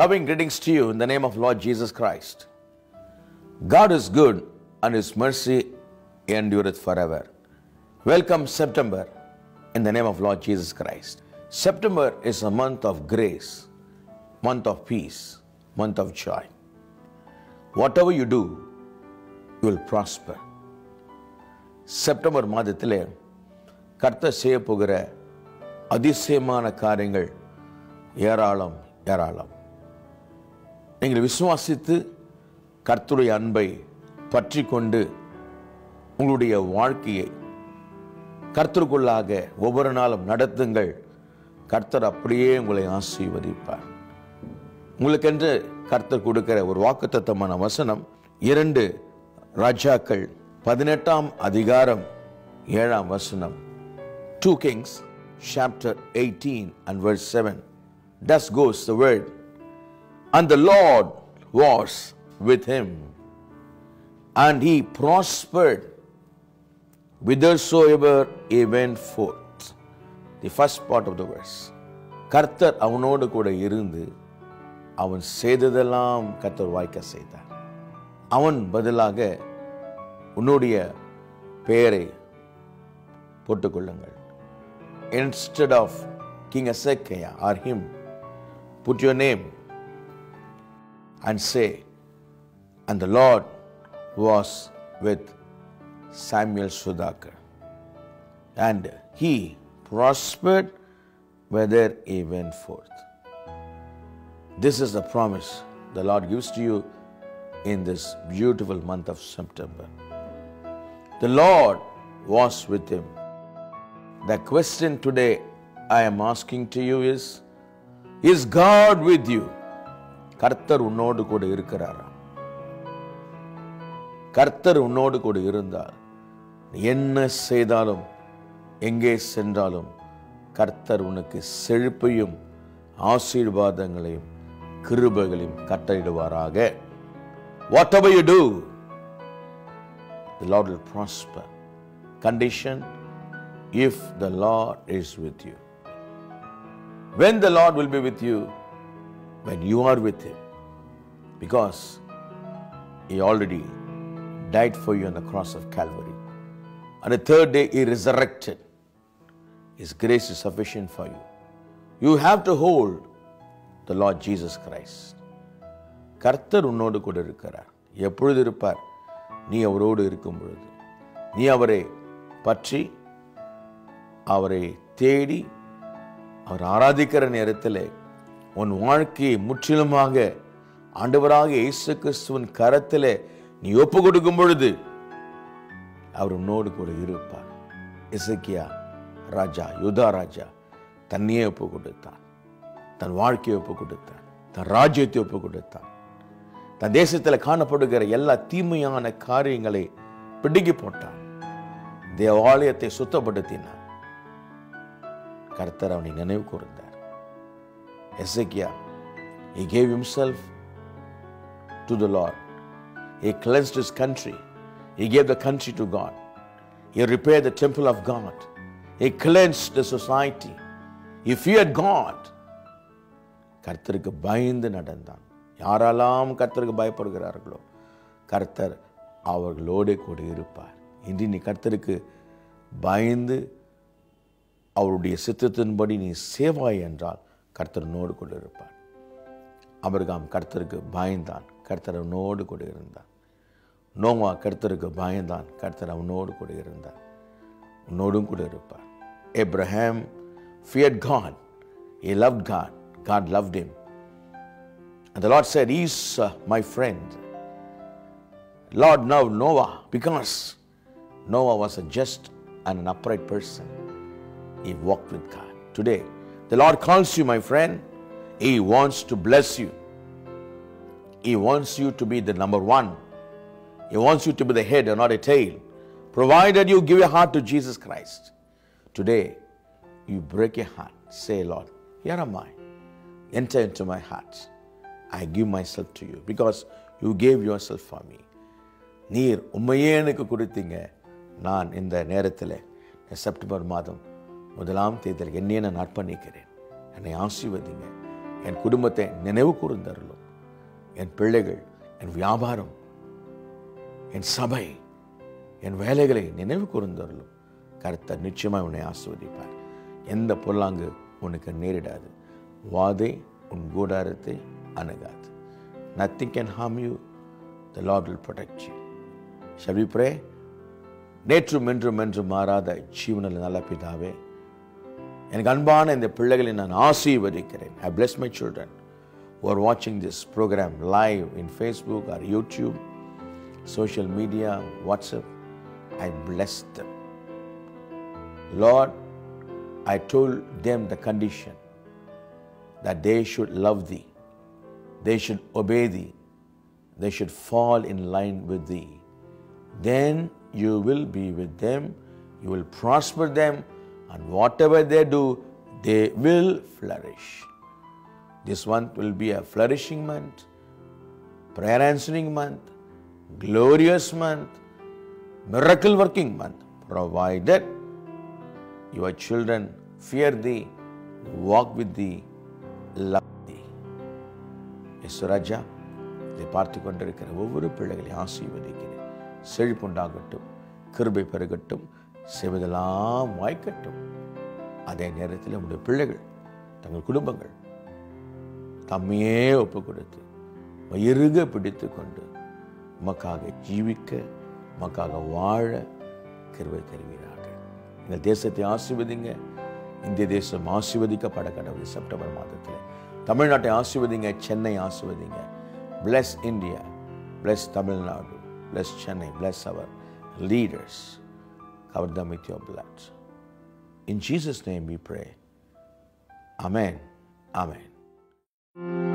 Loving greetings to you in the name of Lord Jesus Christ. God is good and His mercy endureth forever. Welcome September in the name of Lord Jesus Christ. September is a month of grace, month of peace, month of joy. Whatever you do, you will prosper. September மாதத்திலே கர்த்தர் செய்ய போகிற அதிசயமான காரியங்கள் ஏராளம் ஏராளம் நீங்கள் விசுவாசித்து கர்த்தருடைய அன்பை பற்றி கொண்டு உங்களுடைய வாழ்க்கையை கர்த்தருக்குள்ளாக ஒவ்வொரு நாளும் நடத்துங்கள். கர்த்தர் அப்படியே உங்களை ஆசீர்வதிப்பார். உங்களுக்கென்று கர்த்தர் கொடுக்கிற ஒரு வாக்குத்தத்தமான வசனம் இரண்டு ராஜாக்கள் பதினெட்டாம் அதிகாரம் ஏழாம் வசனம். Two kings chapter eighteen and word seven thus goes the word and the lord was with him. And he prospered whithersoever he went forth. The first part of the verse. கர்த்தர் அவனோடு கூட இருந்து அவன் செய்ததெல்லாம் கர்த்தர் வாய்க்க செய்தார். அவன் பதிலாக உன்னுடைய பெயரை போட்டுக்கொள்ளுங்கள். Instead of king Hezekiah or him put your name and say, And the Lord was with Samuel Sudhakar. And he prospered whether he went forth. This is the promise the Lord gives to you in this beautiful month of September. The Lord was with him. The question today I am asking to you is Is God with you? கர்த்தர் உன்னோடு கூட இருக்கிறார் கர்த்தர் உன்னோடு கூட இருந்தால் என்ன செய்தாலும் எங்கே சென்றாலும் கர்த்தர் உனக்கு செழிப்பையும் ஆசீர்வாதங்களையும் கிருபைகளையும் கட்டளிடுவாராக whatever you do the Lord will prosper. Condition if the Lord is with you. When the Lord will be with you, when you are with Him, because He already died for you on the cross of Calvary. On the third day, He resurrected. His grace is sufficient for you. You have to hold the Lord Jesus Christ. கர்த்தர் உன்னோடு கூட இருக்கிறார் எப்பொழுது இருப்பார் நீ அவரோடு இருக்கும் பொழுது நீ அவரை பற்றி அவரை தேடி அவர் ஆராதிக்கிற நேரத்தில் உன் வாழ்க்கையை முற்றிலுமாக ஆண்டவராக இயேசு கிறிஸ்துவின் கரத்தில் நீ ஒப்பு கொடுக்கும் பொழுது அவர் உன்னோடு கூட இருப்பார். இசக்கியா ராஜா யுதா ராஜா தன்னையே ஒப்பு கொடுத்தான் தன் வாழ்க்கையை ஒப்பு கொடுத்தான் தன் ராஜ்யத்தை ஒப்பு கொடுத்தான் தன் தேசத்தில் காணப்படுகிற எல்லா தீமையான காரியங்களை பிடுங்கி போட்டான். தேவாலயத்தை சுத்தப்படுத்தினான். கர்த்தர் அவனை நினைவு கூர்ந்தார். எசக்கியா he gave himself to the Lord. He cleansed his country. He gave the country to God. He repaired the temple of God. He cleansed the society. He feared God. கர்த்தருக்கு பயந்து நடந்தான் யாரெல்லாம் கர்த்தருக்கு பயப்படுகிறார்களோ கர்த்தர் அவர்களோடு கூட இருப்பார் இன்று நீ கர்த்தருக்கு பயந்து அவருடைய சித்தத்தின்படி நீ சேவாய் என்றால் கர்த்தரனோடு கூட இருப்பார் அபிரகாம் கர்த்தருக்கு பயந்தான் கர்த்தர் அவனோடு கூட இருந்தான் நோவா கர்த்தருக்கு பயந்தான் கர்த்தர் அவனோடு கூட இருந்தார் உன்னோடும் கூட இருப்பார் Abraham feared God. He loved God. God loved him. And the Lord said, He's uh, my friend. Lord now Noah, because Noah was a just and an upright person, he walked with God. Today, the Lord calls you, my friend. He wants to bless you. He wants you to be the number one. He wants you to be the head and not a tail. Provided you give your heart to Jesus Christ. Today, you break your heart. Say, Lord, here am I. Enter into my heart. I give myself to you because you gave yourself for me. நீர் உண்மையே எனக்கு கொடுத்தீங்க நான் இந்த நேரத்தில் September மாதம் முதலாம் தேர்தல் என்னையே நான் அர்ப்பணிக்கிறேன். என்னை ஆசீர்வதிங்க என் குடும்பத்தை நினைவு கூர்ந்தருளும். என் பிள்ளைகள் என் வியாபாரம் என் சபை என் வேலைகளை நினைவு கூர்ந்தருளும். கருத்தர் நிச்சயமாக உன்னை ஆசிர்வதிப்பார். எந்த பொருளாங்கு உனக்கு நேரிடாது. வாதை உன் கூடாரத்தை அணுகாது. Nothing can harm you the lord will protect you Shafi we நேற்றும் என்றும் என்றும் மாறாத ஜீவனில் நல்ல பிதாவே எனக்கு அன்பான இந்த பிள்ளைகளை நான் ஆசீர்வதிக்கிறேன் ஐ bless my children who are watching this program live in Facebook or YouTube, social media, WhatsApp. I bless them. Lord, I told them the condition that they should love Thee, they should obey Thee, they should fall in line with Thee. Then you will be with them, you will prosper them, and whatever they do, they will flourish. This month will be a flourishing month, prayer answering month, glorious month, miracle working month, provided your children fear thee, walk with thee, love thee. யசுராஜா இதை பார்த்து கொண்டிருக்கிற ஒவ்வொரு பிள்ளைகளையும் ஆசீர்வதிக்கிறேன் செழிப்புண்டாகட்டும் கிருபை பெருகட்டும் செய்வதெல்லாம் வாய்க்கட்டும். அதே நேரத்தில் நம்முடைய பிள்ளைகள் தங்கள் குடும்பங்கள் தம்மையே ஒப்பு கொடுத்து வயிறுக பிடித்து கொண்டு உமக்காக ஜீவிக்க உமக்காக வாழ கருவை தருவீராக. எங்கள் தேசத்தை ஆசீர்வதிங்க. இந்திய தேசம் ஆசிர்வதிக்கப்பட கடவுள் செப்டம்பர் மாதத்தில். தமிழ்நாட்டை ஆசீர்வதிங்க சென்னை ஆசீர்வதிங்க. Bless India bless Tamil Nadu bless Chennai bless our leaders cover them with your blood. In Jesus' name we pray. Amen. Amen.